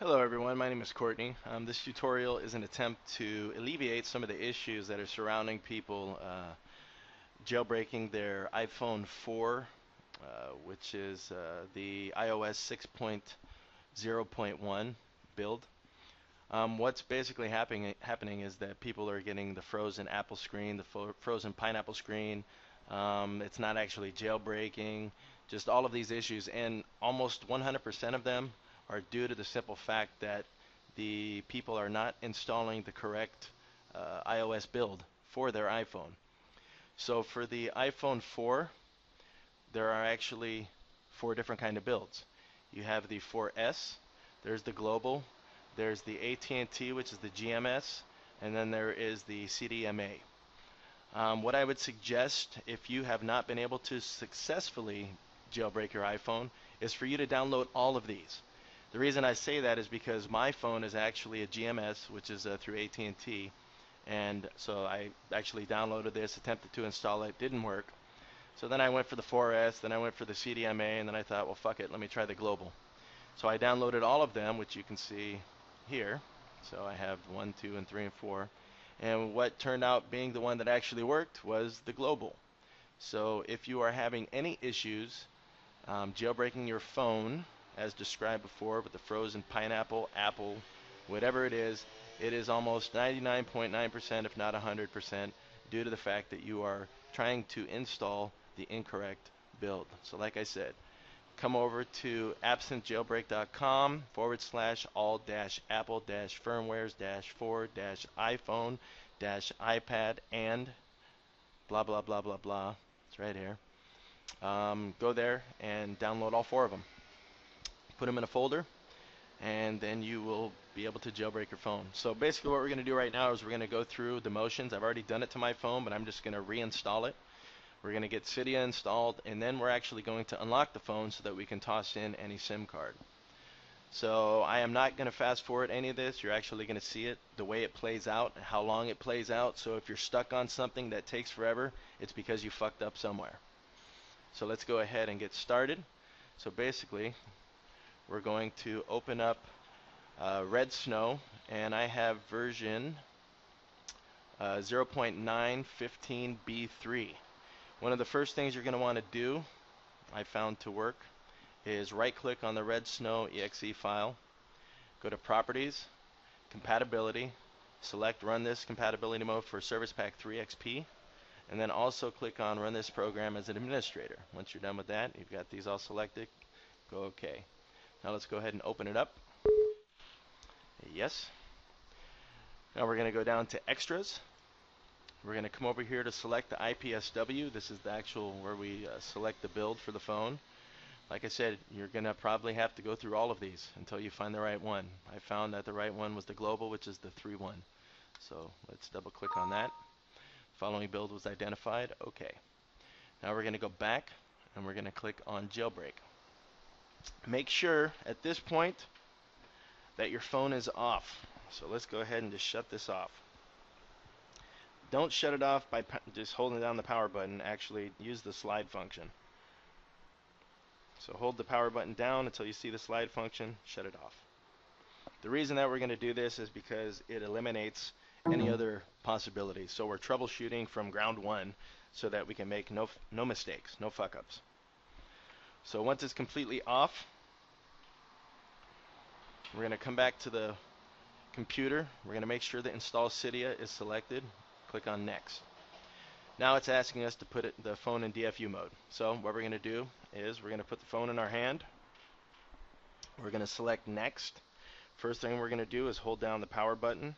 Hello everyone, my name is Courtney. Um, this tutorial is an attempt to alleviate some of the issues that are surrounding people uh, jailbreaking their iPhone 4, uh, which is uh, the iOS 6.0.1 build. Um, what's basically happening happening is that people are getting the frozen Apple screen, the frozen pineapple screen. Um, it's not actually jailbreaking, just all of these issues, and almost 100% of them are due to the simple fact that the people are not installing the correct uh, iOS build for their iPhone. So for the iPhone 4, there are actually four different kind of builds. You have the 4S, there's the Global, there's the AT&T, which is the GMS, and then there is the CDMA. Um, what I would suggest if you have not been able to successfully jailbreak your iPhone is for you to download all of these. The reason I say that is because my phone is actually a GMS, which is uh, through AT&T, and so I actually downloaded this, attempted to install it, didn't work. So then I went for the 4S, then I went for the CDMA, and then I thought, well, fuck it, let me try the global. So I downloaded all of them, which you can see here. So I have one, two, and three, and four. And what turned out being the one that actually worked was the global. So if you are having any issues um, jailbreaking your phone, as described before with the frozen pineapple, apple, whatever it is, it is almost 99.9% if not 100% due to the fact that you are trying to install the incorrect build. So like I said, come over to absentjailbreak.com forward slash all dash apple dash firmwares dash 4 dash iPhone dash iPad and blah blah blah blah blah. It's right here. Um, go there and download all four of them put them in a folder, and then you will be able to jailbreak your phone. So basically what we're going to do right now is we're going to go through the motions. I've already done it to my phone, but I'm just going to reinstall it. We're going to get Cydia installed, and then we're actually going to unlock the phone so that we can toss in any SIM card. So I am not going to fast forward any of this. You're actually going to see it, the way it plays out, how long it plays out. So if you're stuck on something that takes forever, it's because you fucked up somewhere. So let's go ahead and get started. So basically, we're going to open up uh, Redsn0w and I have version uh, 0.915b3 one of the first things you're going to want to do I found to work is right click on the Redsn0w exe file go to properties compatibility select run this compatibility mode for service pack 3 XP and then also click on run this program as an administrator. Once you're done with that you've got these all selected go OK now let's go ahead and open it up. Yes. Now we're going to go down to extras. We're going to come over here to select the IPSW. This is the actual where we uh, select the build for the phone. Like I said, you're going to probably have to go through all of these until you find the right one. I found that the right one was the global, which is the 3-1. So let's double click on that. Following build was identified. Okay. Now we're going to go back and we're going to click on jailbreak make sure at this point that your phone is off. So let's go ahead and just shut this off. Don't shut it off by just holding down the power button. Actually, use the slide function. So hold the power button down until you see the slide function. Shut it off. The reason that we're going to do this is because it eliminates any other possibilities. So we're troubleshooting from ground one so that we can make no, no mistakes, no fuck-ups. So once it's completely off, we're going to come back to the computer. We're going to make sure that install Cydia is selected. Click on next. Now it's asking us to put it, the phone in DFU mode. So what we're going to do is we're going to put the phone in our hand. We're going to select next. First thing we're going to do is hold down the power button.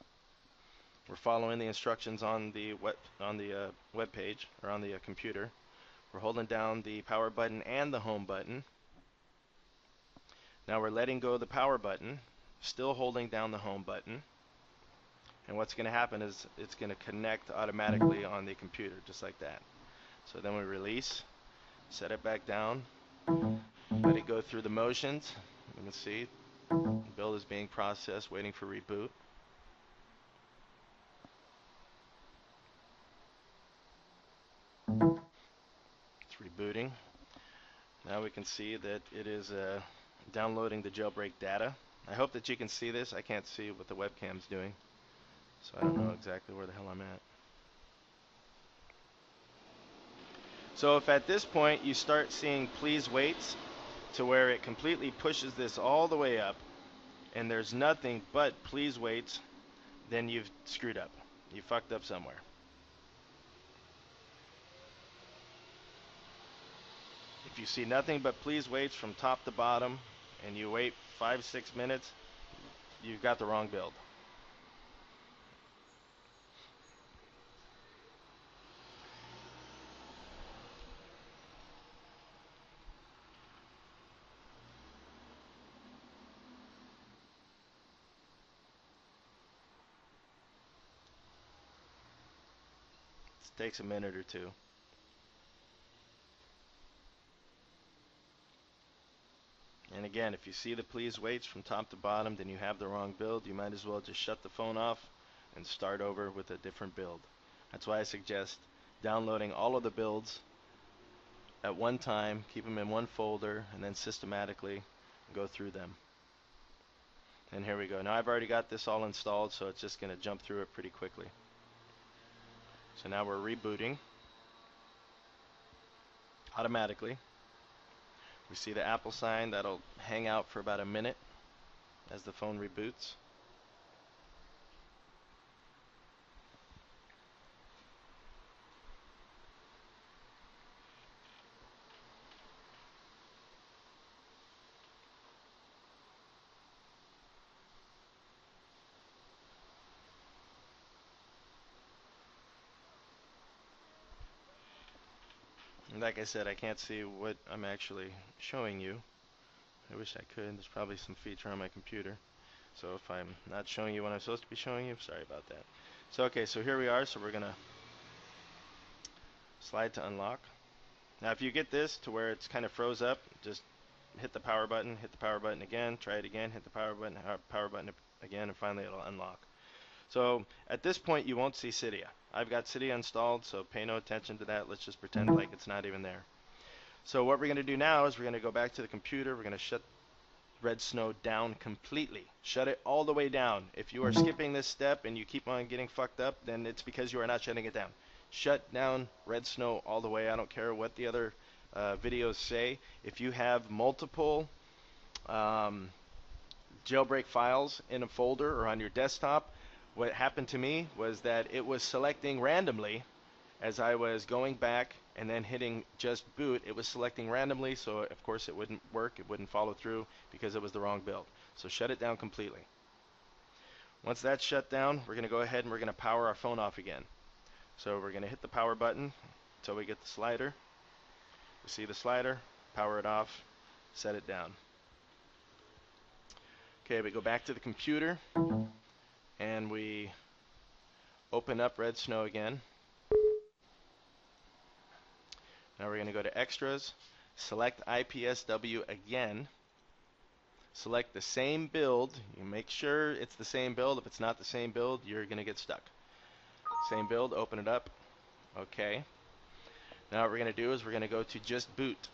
We're following the instructions on the web, on the uh, web page or on the uh, computer. We're holding down the power button and the home button. Now we're letting go of the power button, still holding down the home button. And what's going to happen is it's going to connect automatically on the computer, just like that. So then we release, set it back down, let it go through the motions. You can see build is being processed, waiting for reboot. Rebooting. Now we can see that it is uh, downloading the jailbreak data. I hope that you can see this. I can't see what the webcam's doing. So I don't know exactly where the hell I'm at. So if at this point you start seeing please waits to where it completely pushes this all the way up and there's nothing but please waits, then you've screwed up. You fucked up somewhere. If you see nothing but please waits from top to bottom and you wait five, six minutes, you've got the wrong build. It takes a minute or two. Again, if you see the please waits from top to bottom, then you have the wrong build. You might as well just shut the phone off and start over with a different build. That's why I suggest downloading all of the builds at one time, keep them in one folder, and then systematically go through them. And here we go. Now I've already got this all installed, so it's just going to jump through it pretty quickly. So now we're rebooting automatically. We see the Apple sign that'll hang out for about a minute as the phone reboots. Like I said, I can't see what I'm actually showing you. I wish I could. There's probably some feature on my computer. So if I'm not showing you what I'm supposed to be showing you, sorry about that. So okay, so here we are. So we're gonna slide to unlock. Now if you get this to where it's kind of froze up, just hit the power button, hit the power button again, try it again, hit the power button, uh, power button again, and finally it'll unlock. So at this point you won't see Cydia. I've got Cydia installed, so pay no attention to that. Let's just pretend like it's not even there. So what we're going to do now is we're going to go back to the computer. We're going to shut Redsn0w down completely. Shut it all the way down. If you are skipping this step and you keep on getting fucked up, then it's because you are not shutting it down. Shut down Redsn0w all the way. I don't care what the other uh, videos say. If you have multiple um, jailbreak files in a folder or on your desktop, what happened to me was that it was selecting randomly as I was going back and then hitting just boot. It was selecting randomly, so of course it wouldn't work, it wouldn't follow through because it was the wrong build. So shut it down completely. Once that's shut down, we're going to go ahead and we're going to power our phone off again. So we're going to hit the power button until we get the slider. We see the slider, power it off, set it down. Okay, we go back to the computer and we open up Redsn0w again. Now we're going to go to Extras, select IPSW again, select the same build. You make sure it's the same build. If it's not the same build, you're going to get stuck. Same build, open it up. Okay. Now what we're going to do is we're going to go to just boot.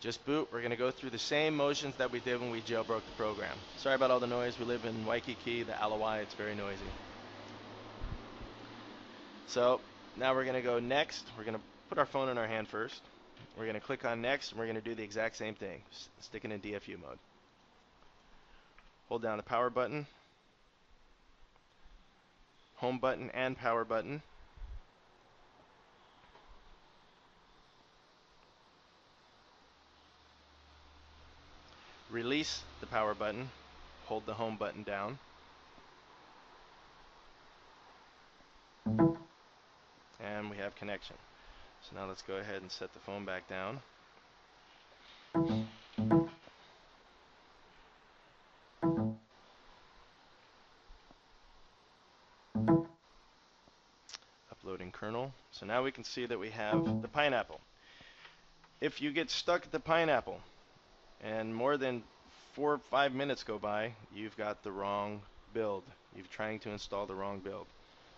Just boot, we're going to go through the same motions that we did when we jailbroke the program. Sorry about all the noise. We live in Waikiki, the Ala Wai. It's very noisy. So now we're going to go next. We're going to put our phone in our hand first. We're going to click on next, and we're going to do the exact same thing. Stick it in DFU mode. Hold down the power button, home button, and power button. Release the power button, hold the home button down. And we have connection. So now let's go ahead and set the phone back down. Uploading kernel. So now we can see that we have the pineapple. If you get stuck at the pineapple, and more than four or five minutes go by, you've got the wrong build. You're trying to install the wrong build.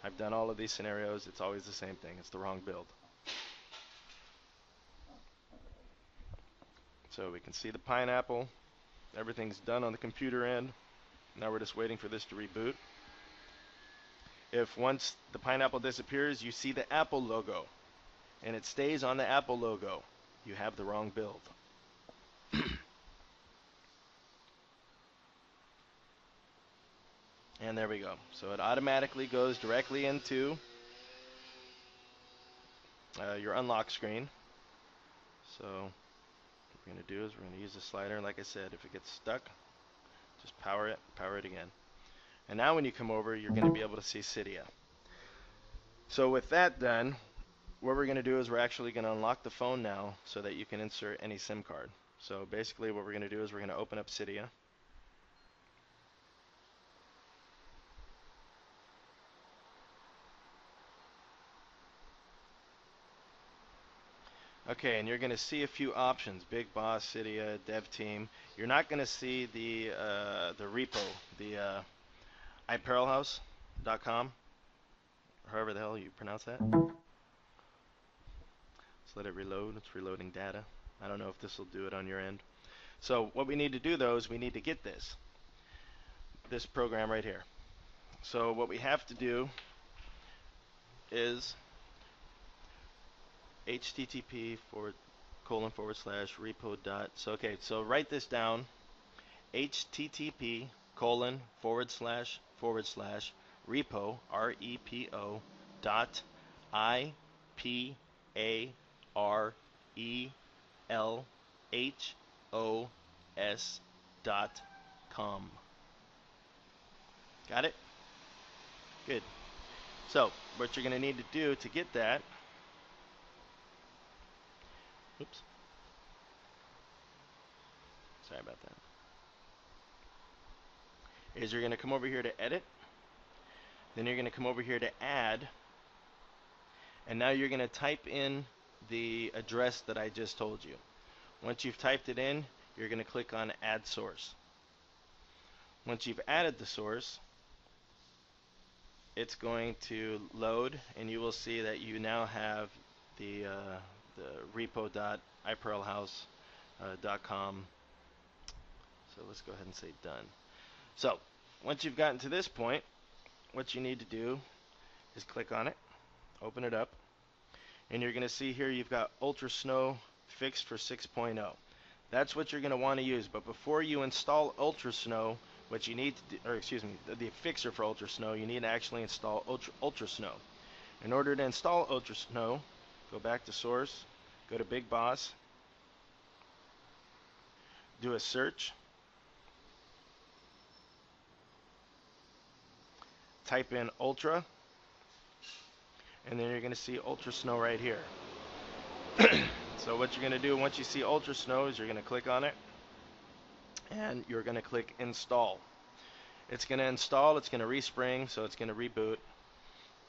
I've done all of these scenarios. It's always the same thing. It's the wrong build. So we can see the pineapple. Everything's done on the computer end. Now we're just waiting for this to reboot. If once the pineapple disappears, you see the Apple logo and it stays on the Apple logo, you have the wrong build. And there we go. So it automatically goes directly into uh, your unlock screen. So what we're going to do is we're going to use the slider. And like I said, if it gets stuck, just power it, power it again. And now when you come over, you're going to be able to see Cydia. So with that done, what we're going to do is we're actually going to unlock the phone now so that you can insert any SIM card. So basically what we're going to do is we're going to open up Cydia. Okay, and you're going to see a few options: Big Boss, Cydia, Dev Team. You're not going to see the uh, the repo, the uh, iParelhos.com, however the hell you pronounce that. Let's let it reload. It's reloading data. I don't know if this will do it on your end. So what we need to do though is we need to get this this program right here. So what we have to do is http forward colon forward slash repo dot. So okay, so write this down. http colon forward slash forward slash repo r e p o dot i p a r e l h o s dot com. Got it? Good. So what you're going to need to do to get that Oops. Sorry about that. Is you're going to come over here to edit. Then you're going to come over here to add. And now you're going to type in the address that I just told you. Once you've typed it in, you're going to click on add source. Once you've added the source, it's going to load and you will see that you now have the uh, the repo.iparelhos.com. Uh, so let's go ahead and say done. So once you've gotten to this point, what you need to do is click on it, open it up, and you're going to see here you've got Ultra Snow fixed for 6.0. That's what you're going to want to use. But before you install Ultra Snow, what you need to do, or excuse me, the, the fixer for Ultra Snow, you need to actually install Ultra, Ultra Snow. In order to install Ultra Snow, Go back to source, go to Big Boss, do a search, type in Ultra, and then you're going to see Ultra Snow right here. so what you're going to do once you see Ultra Snow is you're going to click on it, and you're going to click Install. It's going to install, it's going to respring, so it's going to reboot,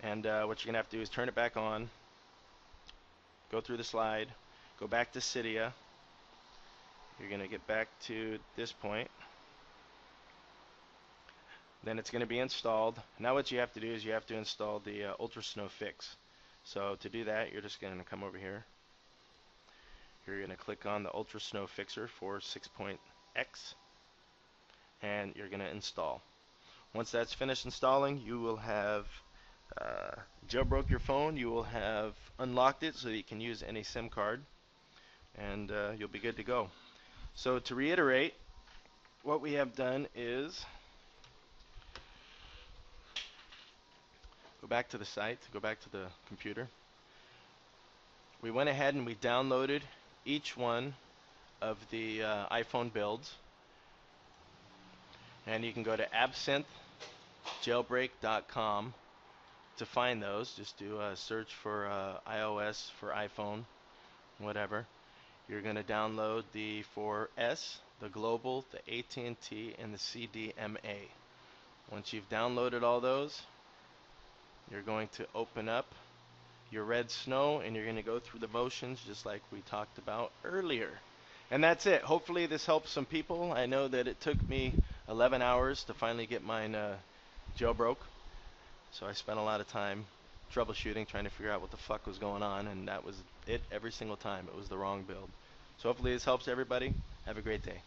and uh, what you're going to have to do is turn it back on, go through the slide, go back to Cydia. You're going to get back to this point. Then it's going to be installed. Now what you have to do is you have to install the uh, Ultra Snow Fix. So to do that, you're just going to come over here. You're going to click on the Ultra Snow Fixer for 6.x and you're going to install. Once that's finished installing, you will have uh, jailbroke your phone, you will have unlocked it so that you can use any SIM card, and uh, you'll be good to go. So to reiterate, what we have done is go back to the site, go back to the computer. We went ahead and we downloaded each one of the uh, iPhone builds. And you can go to absinthjailbreak.com to find those. Just do a search for uh, iOS for iPhone, whatever. You're going to download the 4S, the Global, the AT&T, and the CDMA. Once you've downloaded all those, you're going to open up your Redsn0w and you're going to go through the motions just like we talked about earlier. And that's it. Hopefully this helps some people. I know that it took me 11 hours to finally get mine uh, jailbroke. So I spent a lot of time troubleshooting, trying to figure out what the fuck was going on, and that was it every single time. It was the wrong build. So hopefully this helps everybody. Have a great day.